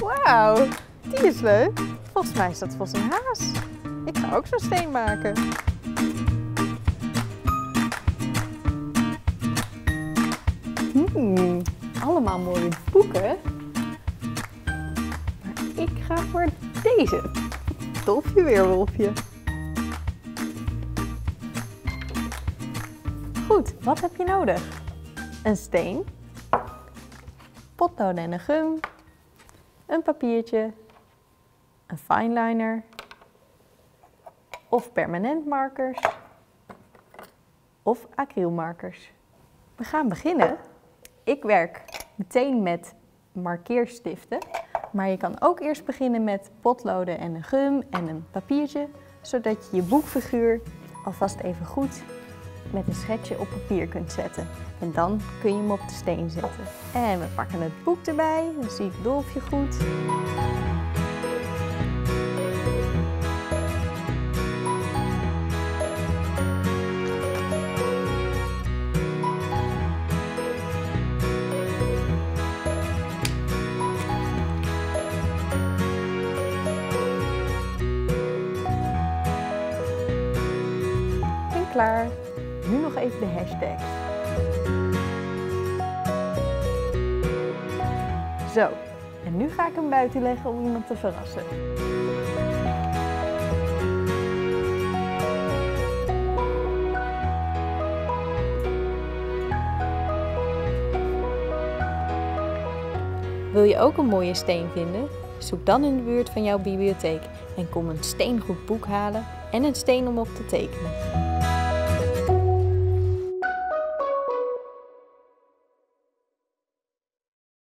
wauw, die is leuk. Volgens mij is dat volgens een haas. Ik ga ook zo'n steen maken. Hmm, allemaal mooie boeken. Maar ik ga voor deze. Dolfje Weerwolfje. Goed, wat heb je nodig? Een steen, potlood en een gum, een papiertje, een fineliner of permanentmarkers of acrylmarkers. We gaan beginnen. Ik werk meteen met markeerstiften, maar je kan ook eerst beginnen met potloden en een gum en een papiertje, zodat je je boekfiguur alvast even goed met een schetsje op papier kunt zetten. En dan kun je hem op de steen zetten. En we pakken het boek erbij, dan zie ik Dolfje goed. Klaar. Even de hashtags. Zo, en nu ga ik hem buiten leggen om iemand te verrassen. Wil je ook een mooie steen vinden? Zoek dan in de buurt van jouw bibliotheek en kom een steengoed boek halen en een steen om op te tekenen.